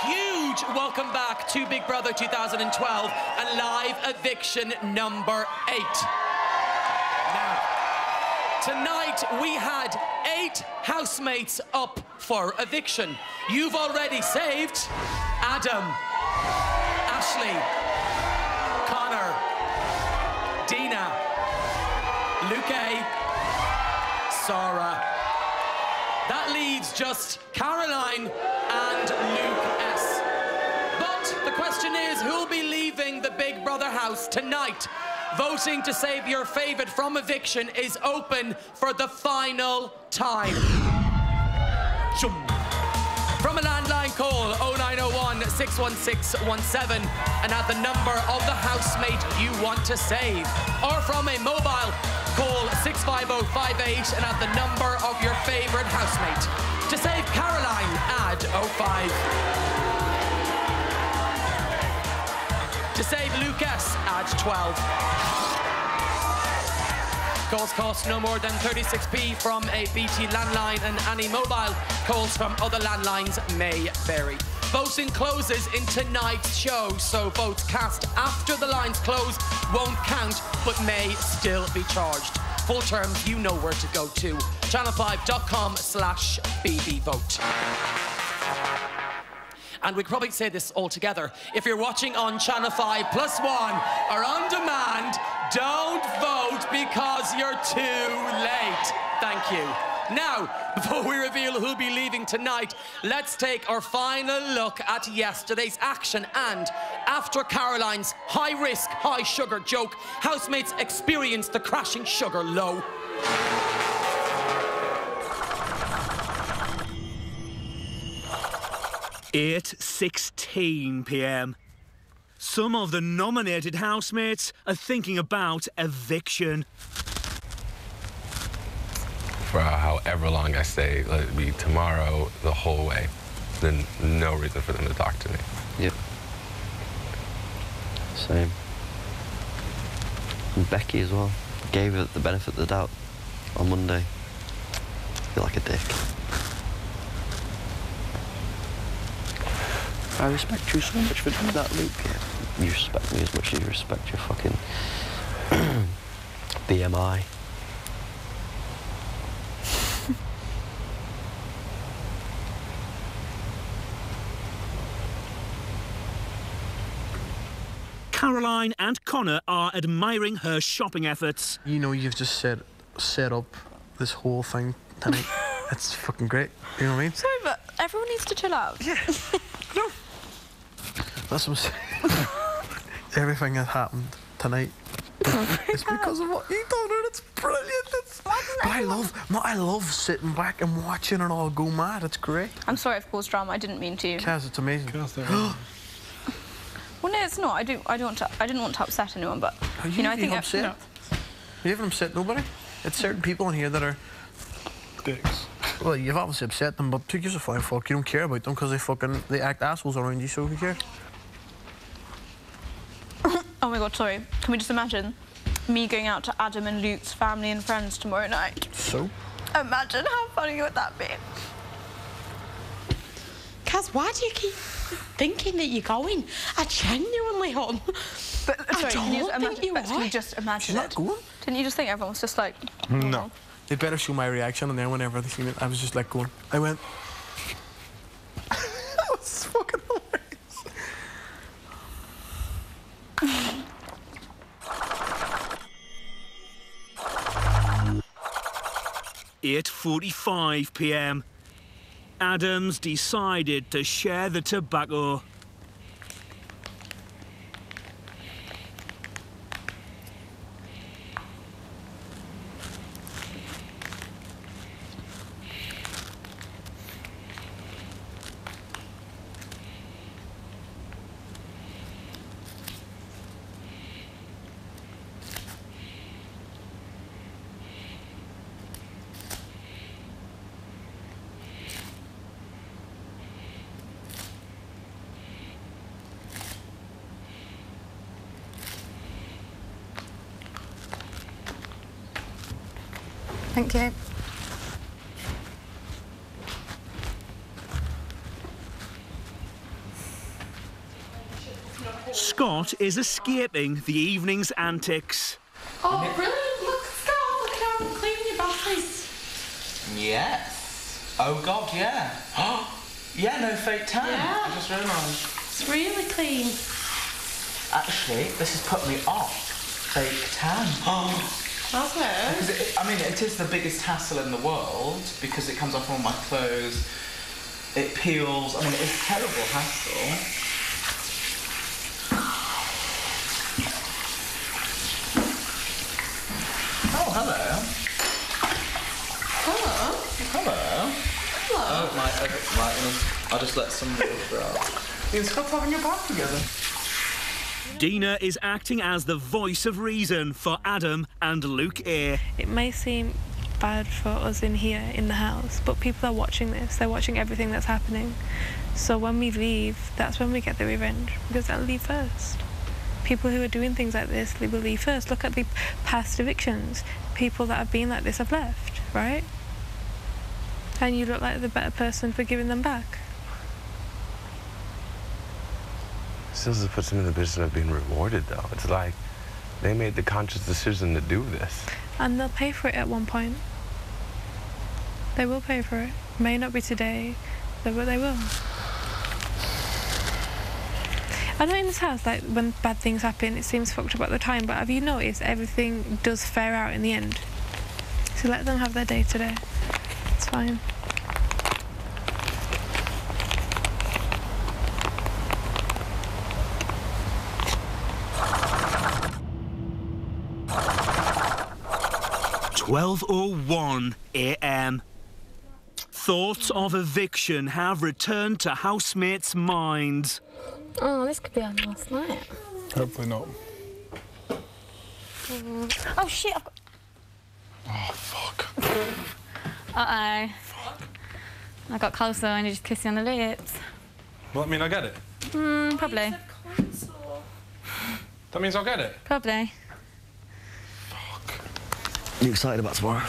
huge welcome back to Big Brother 2012 and live eviction number eight. Now, tonight we had eight housemates up for eviction. You've already saved Adam, Ashleigh, Conor, Deana, Luke, Sara. That leaves just Caroline and Luke S. But the question is, who'll be leaving the Big Brother house tonight? Voting to save your favourite from eviction is open for the final time. From a landline call 0901 61617 and at the number of the housemate you want to save. Or from a mobile call 65058 and at the number of your favourite housemate. To save Caroline, add 05. To save Luke S, add 12. Calls cost no more than 36p from a BT landline and any mobile calls from other landlines may vary. Voting closes in tonight's show, so votes cast after the lines close won't count but may still be charged. Full terms, you know where to go to. Channel5.com slash bbvote. And we probably say this all together. If you're watching on Channel 5 Plus One or on demand, don't vote because you're too late. Thank you. Now, before we reveal who'll be leaving tonight, let's take our final look at yesterday's action. And after Caroline's high risk, high sugar joke, housemates experienced the crashing sugar low. 8.16 p.m. Some of the nominated housemates are thinking about eviction. For however long I stay, let it be tomorrow the whole way, then no reason for them to talk to me. Yep. Same. And Becky as well. Gave her the benefit of the doubt on Monday. Feel like a dick. I respect you so much for doing that, Luke. You respect me as much as you respect your fucking BMI. Caroline and Conor are admiring her shopping efforts. You know, you've just set set up this whole thing tonight. it's fucking great. You know what I mean? Sorry, but everyone needs to chill out. Yeah. no. That's what I'm saying. Everything that happened tonight it's because of what you done, and it's brilliant. It's, but I love, no, I love sitting back and watching it all go mad. It's great. I'm sorry I've caused drama. I didn't mean to. Kaz, it's amazing. well, no, it's not. I do. I don't. Want to, I didn't want to upset anyone, but Are you, you know, I think upset? I, no. You haven't upset nobody. It's certain people in here that are dicks. Well, you've obviously upset them, but who gives a flying fuck? You don't care about them because they fucking they act assholes around you. So who cares? Oh my god, sorry. Can we just imagine me going out to Adam and Luke's family and friends tomorrow night? So? Imagine how funny would that be? Kaz, why do you keep thinking that you're going? I genuinely am. But I sorry, can you don't think imagine, you but can you just imagine She's not it? going. Didn't you just think everyone was just like... No. Oh. They better show my reaction on there whenever they seen it. I was just like going. I went. that was fucking 8.45pm. Adams decided to share the tobacco Thank you. Scott is escaping the evening's antics. Oh, brilliant. Look, Scott, look at how clean your bath is. Yes. Oh God, yeah. yeah, no fake tan. Yeah. I just realised. It's really clean. Actually, this has put me off fake tan. Oh. That's it. Because it, I mean, it is the biggest hassle in the world because it comes off all my clothes. It peels. I mean, it's a terrible hassle. Oh, hello. Hello. Hello. Hello. Oh, my, uh, okay, right, I'll just let some water out. You stop having your bath together. Deana is acting as the voice of reason for Adam and Luke A. It may seem bad for us in here in the house, but people are watching this. They're watching everything that's happening. So when we leave, that's when we get the revenge because they'll leave first. People who are doing things like this they will leave first. Look at the past evictions. People that have been like this have left, right? And you look like the better person for giving them back. Still puts them in the position of being rewarded, though. It's like they made the conscious decision to do this. And they'll pay for it at one point. They will pay for it. May not be today, but they will. I know in this house, like when bad things happen, it seems fucked up at the time, but have you noticed everything does fare out in the end? So let them have their day today. It's fine. Twelve oh one a.m. Thoughts of eviction have returned to housemates' minds. Oh, this could be on last night. Hopefully not. Oh shit! I've got... Oh, fuck. Uh oh. I got closer and you just kissed you on the lips. Well, that mean I get it? Hmm, probably. That means I'll get it? Probably. You excited about tomorrow?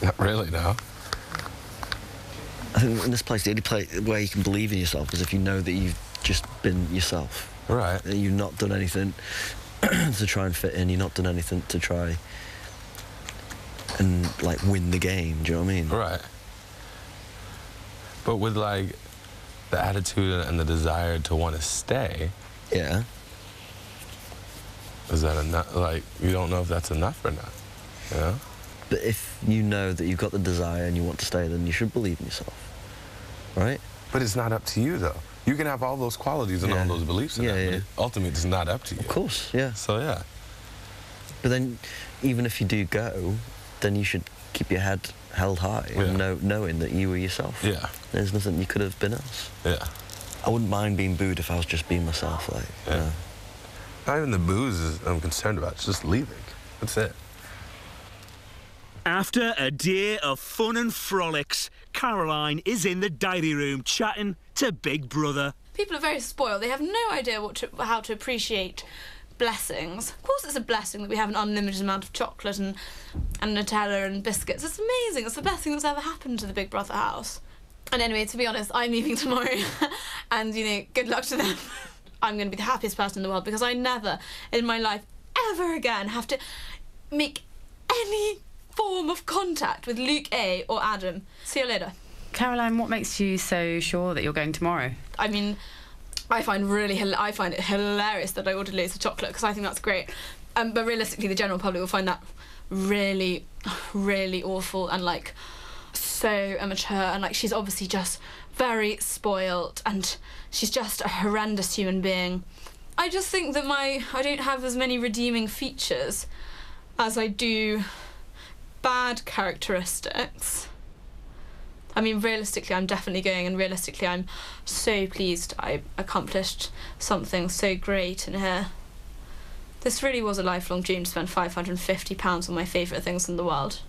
Not really, no. I think in this place, the only place where you can believe in yourself is if you know that you've just been yourself. Right. That you've not done anything to try and fit in. You've not done anything to try and like win the game. Do you know what I mean? Right. But with like the attitude and the desire to want to stay, Yeah. Is that enough? Like, you don't know if that's enough or not. You know? But if you know that you've got the desire and you want to stay, then you should believe in yourself. Right? But it's not up to you, though. You can have all those qualities and all those beliefs, Yeah, that, but yeah. it- ultimately, it's not up to you. Of course, yeah. So yeah. But then, even if you do go, then you should keep your head held high Yeah. and know, knowing that you were yourself. Yeah. There's nothing you could have been else. Yeah. I wouldn't mind being booed if I was just being myself. Like, you Yeah. know. Not even the booze is I'm concerned about. It's just leaving. That's it. After a day of fun and frolics, Caroline is in the diary room chatting to Big Brother. People are very spoiled. They have no idea what to, how to appreciate blessings. Of course, it's a blessing that we have an unlimited amount of chocolate and, and Nutella and biscuits. It's amazing. It's the best thing that's ever happened to the Big Brother house. And anyway, to be honest, I'm leaving tomorrow, and you know, good luck to them. I'm going to be the happiest person in the world because I never in my life ever again have to make any form of contact with Luke A or Adam. See you later. Caroline, what makes you so sure that you're going tomorrow? I mean, I find really I find it hilarious that I ordered loads of chocolate because I think that's great. Um, but realistically, the general public will find that really, really awful and like so immature and like she's obviously just very spoilt and she's just a horrendous human being. I just think that my I don't have as many redeeming features as I do bad characteristics. I mean, realistically, I'm definitely going, and realistically, I'm so pleased I accomplished something so great in here. This really was a lifelong dream to spend £550 on my favourite things in the world.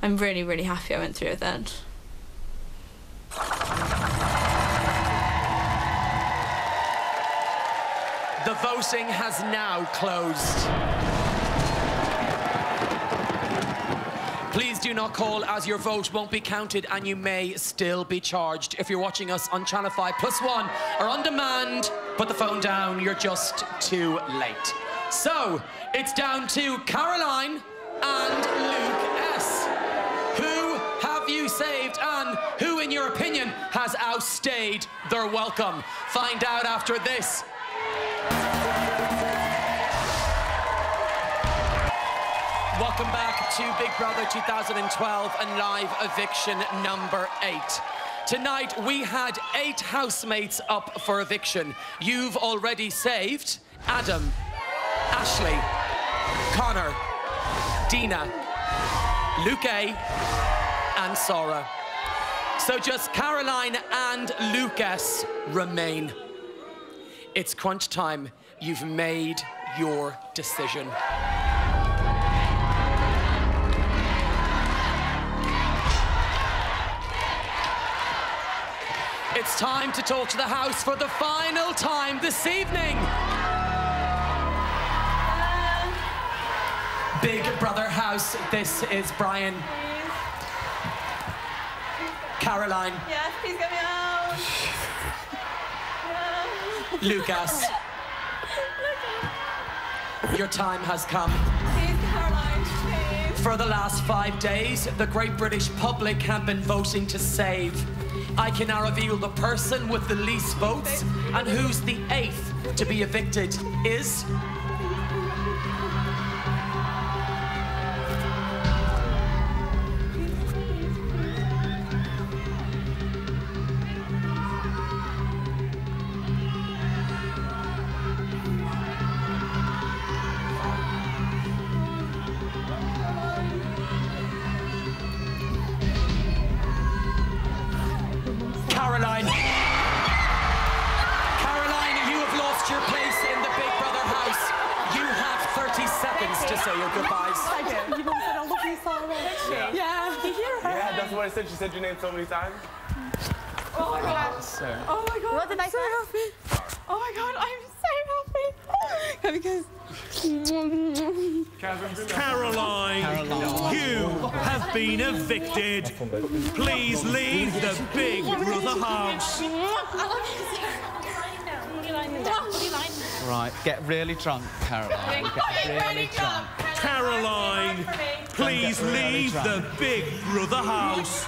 I'm really, really happy I went through with that. The voting has now closed. Please do not call as your vote won't be counted and you may still be charged. If you're watching us on Channel 5 Plus One or on demand, put the phone down, you're just too late. So, it's down to Caroline and Luke S. Who have you saved and who, in your opinion, has outstayed their welcome? Find out after this. Welcome back to Big Brother 2012 and live eviction number eight. Tonight we had eight housemates up for eviction. You've already saved Adam, Ashleigh, Conor, Deana, Luke A, and Sara. So just Caroline and Luke S remain. It's crunch time. You've made your decision. It's time to talk to the house for the final time this evening. Big Brother House, this is Brian. Caroline. Yes, please get me out. Luke S. Your time has come. For the last five days, the great British public have been voting to save. I can now reveal the person with the least votes and who's the eighth to be evicted is. Caroline. Caroline, you have lost your place in the Big Brother house. You have 30 seconds to say your goodbyes. I do. You both said I love you so much. Yeah. Yeah. Did you hear her? Yeah, that's what I said. She said your name so many times. Oh my god. So. Oh my god. What did I so happy. Oh my god, I'm so happy. because. Caroline, you have been evicted. Please leave the Big Brother house. Right, get really drunk, Caroline. Get really drunk. Caroline, please leave the. Big Brother house.